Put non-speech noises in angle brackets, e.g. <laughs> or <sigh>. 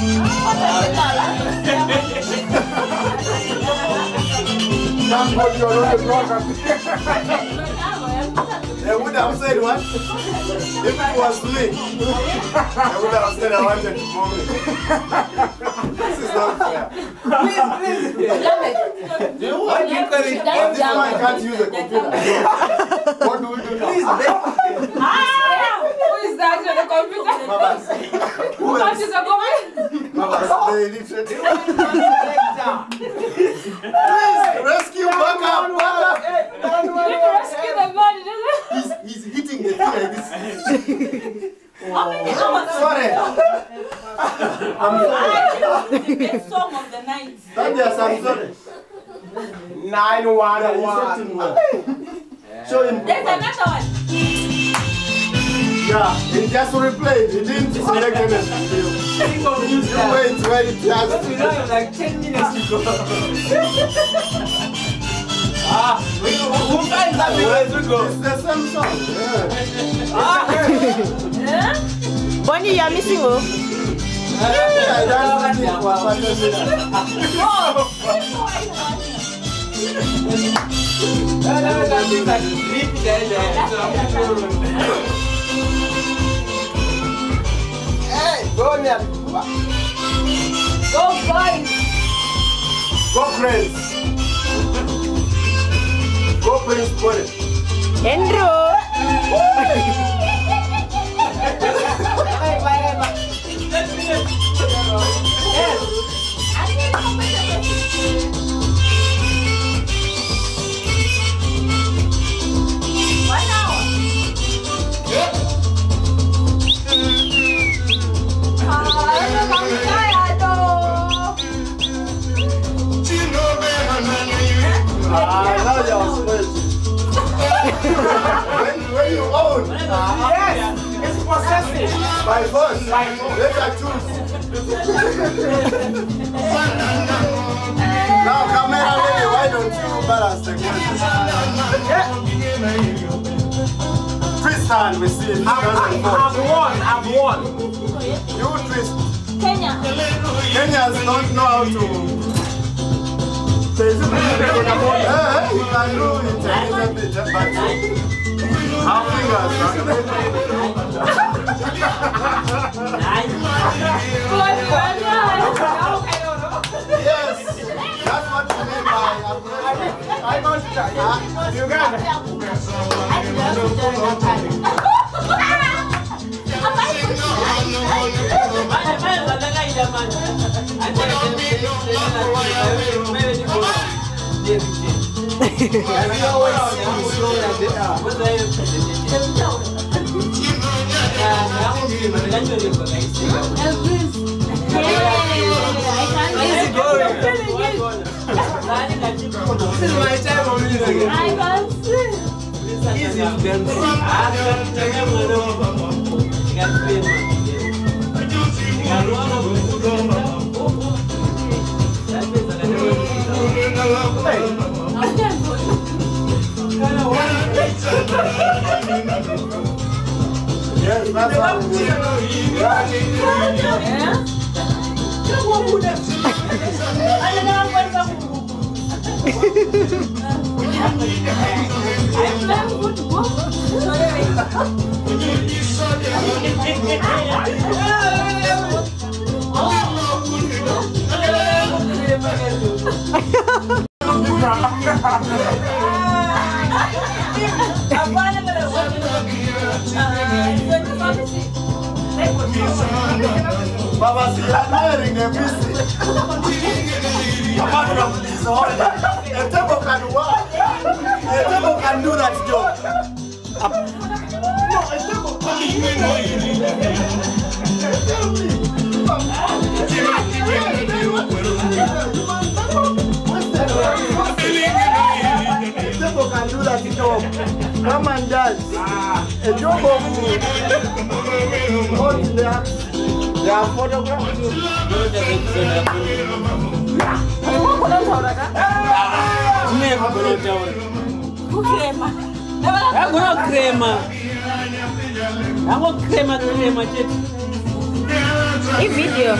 On. They would have said what? If it was me, they would have said I wanted to vomit. This is not fair. Why do you call it? But this one can't use a computer. What do we do now? Who is that on the computer? Who else? the comment? Babas, the illiterate. Rescue, back up, back up. You rescue the man. He's, he's hitting the thing like this. <laughs> Sorry. Best song of the night. That yes, I'm sorry. Nine one one. set him well. Show him. There's another one. Yeah, he just replayed. He didn't select anything. Think of you, You sir. wait, wait, it has But we know you like 10 minutes to go. <laughs> ah, we, who finds that minutes to go? It's the same song. Yeah. Ah, <laughs> Bonnie, you're missing oh. <laughs> Yeah, that's it. for Papa that- that- that thing that is deep there, there. はゴーバイゴープレンスゴープレンスポレンエンドロー possessive. by force, let her choose. now, camera lady, why don't you balance the question? Tristan, we see. I've, I've won. I've won. You twist. Kenya. Kenyans don't know how to. Eh, you can do it a little bit, I know that. Uganda. This berganti akan jangan menunggu dengan firman wearing a busy. Apart from this order, a table can work. A table can do that job. No, a table A table can do that job. Come and dance. A job of hold their, their photographs. Hakuna krema. ndikurema ndangurema ndangokirema kirema chete ivhidiyo